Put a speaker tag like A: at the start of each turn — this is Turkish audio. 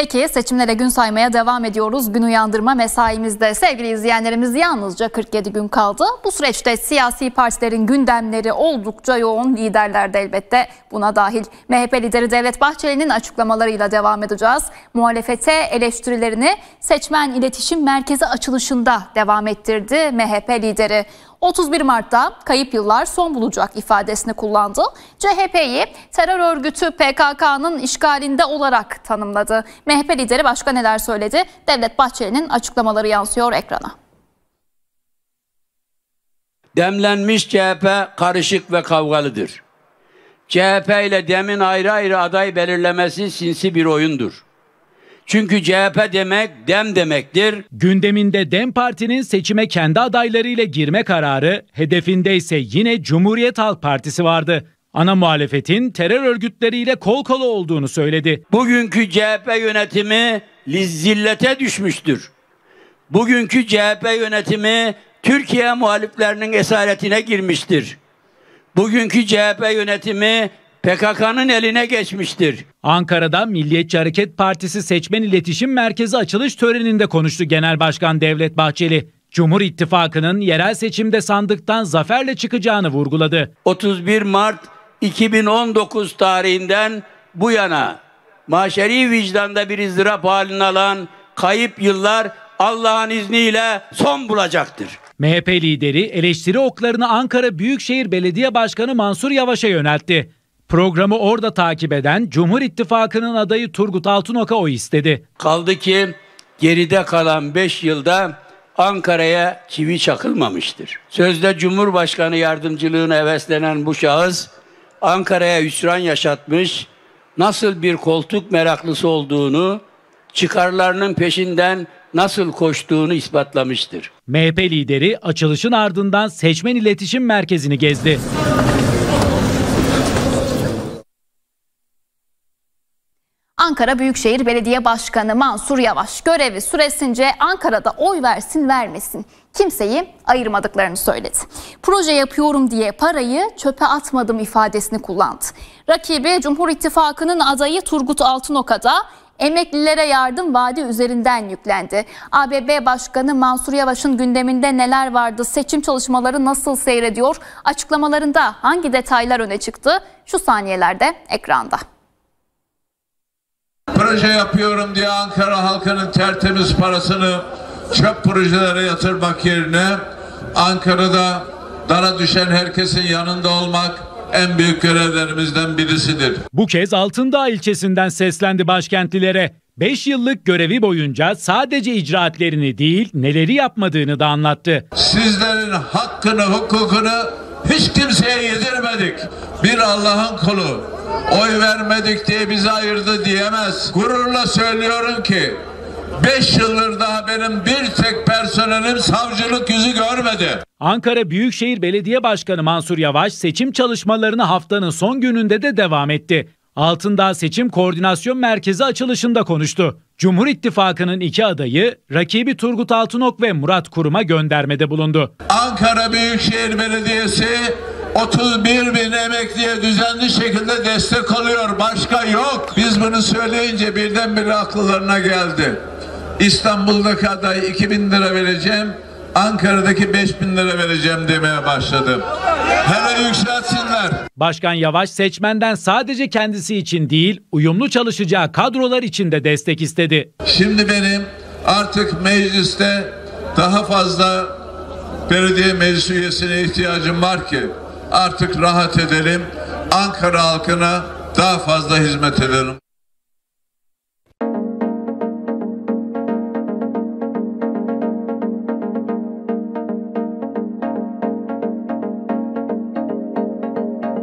A: Peki seçimlere gün saymaya devam ediyoruz. Gün uyandırma mesaimizde sevgili izleyenlerimiz yalnızca 47 gün kaldı. Bu süreçte siyasi partilerin gündemleri oldukça yoğun. Liderler de elbette buna dahil. MHP lideri Devlet Bahçeli'nin açıklamalarıyla devam edeceğiz. Muhalefete eleştirilerini seçmen iletişim merkezi açılışında devam ettirdi MHP lideri. 31 Mart'ta kayıp yıllar son bulacak ifadesini kullandı. CHP'yi terör örgütü PKK'nın işgalinde olarak tanımladı. MHP lideri başka neler söyledi? Devlet Bahçeli'nin açıklamaları yansıyor ekrana.
B: Demlenmiş CHP karışık ve kavgalıdır. CHP ile demin ayrı ayrı aday belirlemesi sinsi bir oyundur. Çünkü CHP demek dem demektir.
C: Gündeminde DEM Parti'nin seçime kendi adaylarıyla girme kararı, hedefinde ise yine Cumhuriyet Halk Partisi vardı. Ana muhalefetin terör örgütleriyle kol kola olduğunu söyledi.
B: Bugünkü CHP yönetimi zillete düşmüştür. Bugünkü CHP yönetimi Türkiye muhaliflerinin esaretine girmiştir. Bugünkü CHP yönetimi PKK'nın eline geçmiştir.
C: Ankara'da Milliyetçi Hareket Partisi Seçmen İletişim Merkezi açılış töreninde konuştu Genel Başkan Devlet Bahçeli. Cumhur İttifakı'nın yerel seçimde sandıktan zaferle çıkacağını vurguladı.
B: 31 Mart 2019 tarihinden bu yana maşeri vicdanda bir izdırap halini alan kayıp yıllar Allah'ın izniyle son bulacaktır.
C: MHP lideri eleştiri oklarını Ankara Büyükşehir Belediye Başkanı Mansur Yavaş'a yöneltti. Programı orada takip eden Cumhur İttifakı'nın adayı Turgut Altınok'a oy istedi.
B: Kaldı ki geride kalan 5 yılda Ankara'ya çivi çakılmamıştır. Sözde Cumhurbaşkanı yardımcılığına heveslenen bu şahıs Ankara'ya hüsran yaşatmış, nasıl bir koltuk meraklısı olduğunu, çıkarlarının peşinden nasıl koştuğunu ispatlamıştır.
C: MHP lideri açılışın ardından seçmen iletişim merkezini gezdi.
A: Ankara Büyükşehir Belediye Başkanı Mansur Yavaş görevi süresince Ankara'da oy versin vermesin kimseyi ayırmadıklarını söyledi. Proje yapıyorum diye parayı çöpe atmadım ifadesini kullandı. Rakibi Cumhur İttifakı'nın adayı Turgut Altınok'a da emeklilere yardım vaadi üzerinden yüklendi. ABB Başkanı Mansur Yavaş'ın gündeminde neler vardı? Seçim çalışmaları nasıl seyrediyor? Açıklamalarında hangi detaylar öne çıktı? Şu saniyelerde ekranda.
D: Proje yapıyorum diye Ankara halkının tertemiz parasını çöp projelere yatırmak yerine Ankara'da dara düşen herkesin yanında olmak en büyük görevlerimizden birisidir.
C: Bu kez Altındağ ilçesinden seslendi başkentlilere. 5 yıllık görevi boyunca sadece icraatlerini değil neleri yapmadığını da anlattı.
D: Sizlerin hakkını, hukukunu hiç kimseye yedirmedik. Bir Allah'ın kulu oy vermedik diye bizi ayırdı diyemez. Gururla söylüyorum ki 5 yıldır daha benim bir tek personelim savcılık yüzü görmedi.
C: Ankara Büyükşehir Belediye Başkanı Mansur Yavaş seçim çalışmalarını haftanın son gününde de devam etti. Altındağ Seçim Koordinasyon Merkezi açılışında konuştu. Cumhur İttifakı'nın iki adayı rakibi Turgut Altınok ve Murat Kurum'a göndermede bulundu.
D: Ankara Büyükşehir Belediyesi 31 bin emekliye düzenli şekilde destek alıyor. Başka yok. Biz bunu söyleyince birdenbire akıllarına geldi. İstanbul'daki aday 2000 lira vereceğim. Ankara'daki 5000 lira vereceğim demeye başladım. Hele yükseltsinler.
C: Başkan Yavaş seçmenden sadece kendisi için değil, uyumlu çalışacağı kadrolar için de destek istedi.
D: Şimdi benim artık mecliste daha fazla belediye meclis üyesine ihtiyacım var ki artık rahat edelim. Ankara halkına daha fazla hizmet edelim.